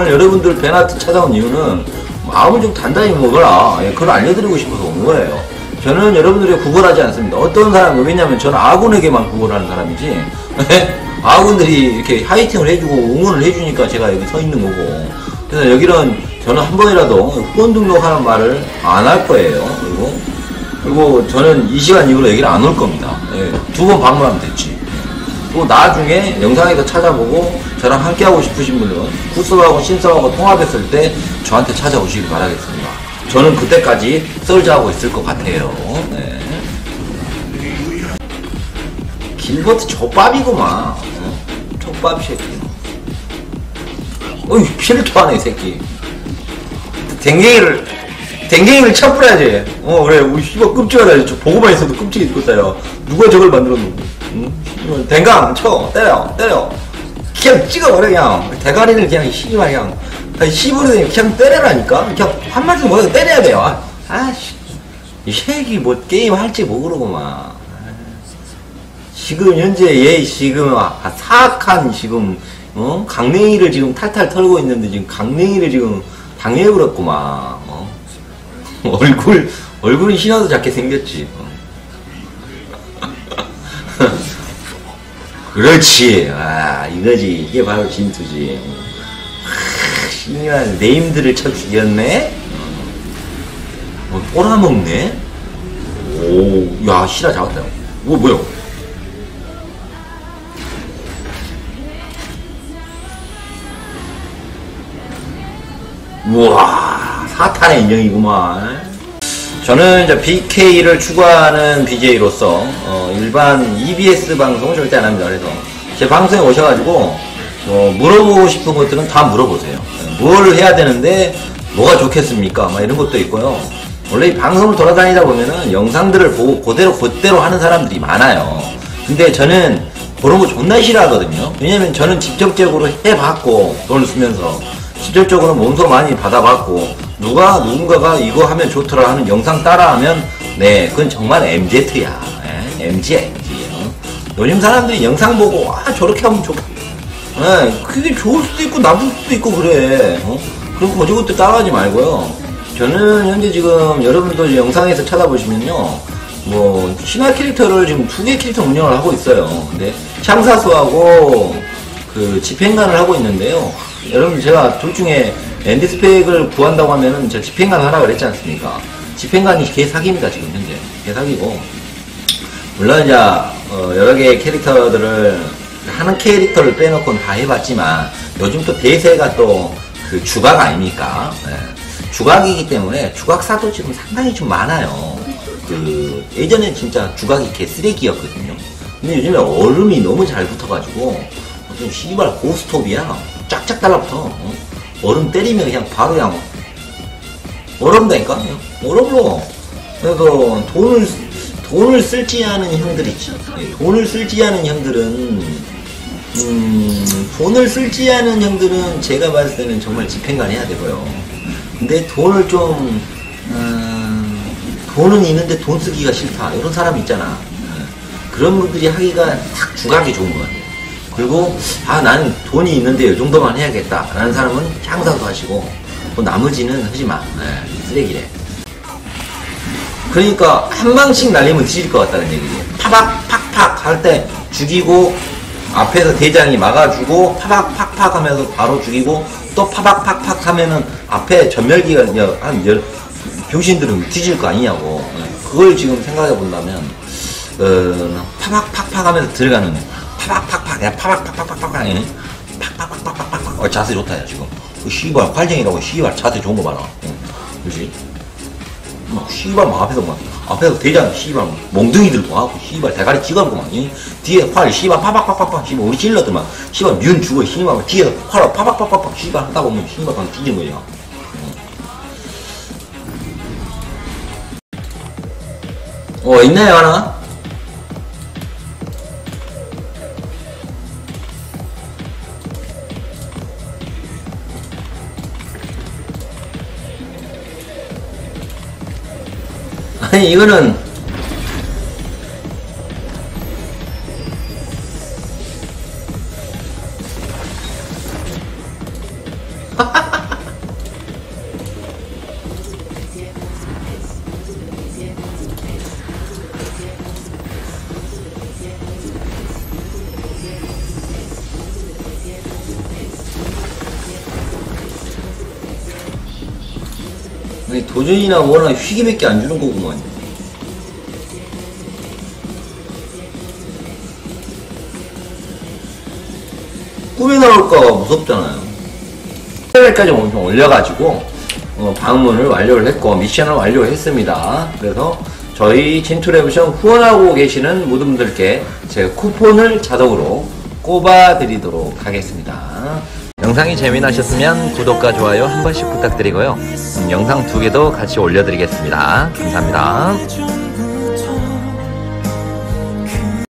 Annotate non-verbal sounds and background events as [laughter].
오늘 여러분들 베나트 찾아온 이유는 마음을 좀 단단히 먹어라. 예, 그걸 알려드리고 싶어서 온 거예요. 저는 여러분들이 구걸하지 않습니다. 어떤 사람은 왜냐면 저는 아군에게만 구걸하는 사람이지. 아군들이 이렇게 하이팅을 해주고 응원을 해주니까 제가 여기 서 있는 거고. 그래서 여기는 저는 한 번이라도 후원 등록하는 말을 안 할 거예요. 그리고 그리고 저는 이 시간 이후로 여기를 안 올 겁니다. 예, 두번 방문하면 됐지. 또 나중에 영상에서 찾아보고 저랑 함께하고 싶으신 분들은 구스하고 신서하고 통합했을 때 저한테 찾아오시길 바라겠습니다. 저는 그때까지 썰자하고 있을 것 같아요. 네. 길버트 족밥이구만. 어? 족밥 새끼. 어이, 필토 하네, 이 새끼. 댕갱이를, 댕갱이를 쳐 뿌려야지. 어, 그래. 우리 씨발 끔찍하다. 저 보고만 있어도 끔찍해 죽겠다요. 누가 저걸 만들었노? 응? 댕강, 쳐. 때려, 때려. 그냥 찍어버려, 그냥. 대가리를 그냥 씨발, 그냥. 씨부르더니 그냥 때려라니까? 그냥 한 말씀 못하고 때려야 돼요. 아, 아씨. 이 새끼 뭐 게임 할지 모르고만. 지금 현재 얘 지금 아, 사악한 지금 어? 강냉이를 지금 탈탈 털고 있는데 지금 강냉이를 지금 당해버렸구만 어? [laughs] 얼굴 얼굴이 신화도 작게 생겼지 어. 그렇지. 아 이거지. 이게 바로 진투지. 하, 신이란 네임들을 쳐 죽였네? 어, 꼬라먹네? 오야 신화 잡았다. 오 뭐야? 우와 사탄의 인형이구만 저는 이제 BK를 추구하는 BJ로서 어, 일반 EBS 방송을 절대 안 합니다. 그래서 제 방송에 오셔가지고 어, 물어보고 싶은 것들은 다 물어보세요. 뭘 해야 되는데 뭐가 좋겠습니까? 막 이런 것도 있고요. 원래 이 방송을 돌아다니다 보면은 영상들을 보고 그대로 그대로 하는 사람들이 많아요. 근데 저는 그런 거 존나 싫어하거든요. 왜냐면 저는 직접적으로 해봤고 돈을 쓰면서 실질적으로 몸소 많이 받아봤고 누가 누군가가 이거 하면 좋더라 하는 영상 따라하면 네 그건 정말 MZ야. 예, MZ MZ 어? 요즘 사람들이 영상 보고 아 저렇게 하면 좋 예, 그게 좋을 수도 있고 나쁠 수도 있고 그래. 어? 그럼 거지 것도 따라하지 말고요. 저는 현재 지금 여러분들 영상에서 찾아보시면요. 뭐 신화 캐릭터를 지금 두 개 캐릭터 운영을 하고 있어요. 근데 향사수하고 그 집행관을 하고 있는데요. 여러분 제가 둘 중에 end 스펙을 구한다고 하면은 저 집행관 하라 그랬지 않습니까? 집행관이 개사기입니다 지금 현재 개사기고 물론 이제 어 여러 개의 캐릭터들을 하는 캐릭터를 빼놓고는 다 해봤지만 요즘 또 대세가 또 그 주각 아닙니까? 네. 주각이기 때문에 주각사도 지금 상당히 좀 많아요. 그 예전에 진짜 주각이 개 쓰레기였거든요. 근데 요즘에 얼음이 너무 잘 붙어가지고 무슨 씨발 고스톱이야. 쫙쫙 달라붙어. 어? 얼음 때리면 그냥 바로 그냥 얼음다니까? 얼음으로. 그래서 돈을 돈을 쓸지 않은 형들 있지. 돈을 쓸지 않은 형들은 음, 돈을 쓸지 않은 형들은 제가 봤을 때는 정말 집행관 해야 되고요. 근데 돈을 좀 음, 돈은 있는데 돈 쓰기가 싫다 이런 사람 있잖아. 그런 분들이 하기가 딱 주각이 좋은 것 같아요. 그리고 아 나는 돈이 있는데 이 정도만 해야겠다. 라는 사람은 향사도 하시고 뭐 나머지는 하지 마. 네, 쓰레기래. 그러니까 한 방씩 날리면 뒤질 것 같다는 얘기예요 파박 팍팍 할 때 죽이고 앞에서 대장이 막아주고 파박 팍팍 하면서 바로 죽이고 또 파박 팍팍 하면은 앞에 전멸기가 한 열, 병신들은 뒤질 거 아니냐고. 그걸 지금 생각해 본다면 어, 파박 팍팍 하면서 들어가는 파박팍팍 야 파박팍팍팍팍 예? 팍팍팍팍팍팍 어 자세 좋다 야 지금 그 씨발 활쟁이라고 씨발 자세 좋은 거 봐라 응. 그지 막 씨발 막 앞에서 막 앞에서 대장 씨발 몽둥이들 막 씨발 대가리 찍어놓고 막 예? 뒤에 활 씨발 파박팍팍팍 씨발 우리 찔러들만 씨발 면 죽어 씨발 뒤에 활 파박팍팍팍 씨발 하다 보면 씨발 그냥 뒤진 거야 어 있나요 하나? 아니 이거는 [laughs] 도전이나 뭐나 휘기밖에 안 주는 거구만. 꿈에 나올까봐 무섭잖아요. 레벨까지 엄청 올려가지고 어, 방문을 완료를 했고 미션을 완료했습니다. 그래서 저희 진투레브션 후원하고 계시는 모든 분들께 제가 쿠폰을 자동으로 꼽아드리도록 하겠습니다. 영상이 재미나셨으면 구독과 좋아요 한 번씩 부탁드리고요. 음, 영상 두 개도 같이 올려드리겠습니다. 감사합니다.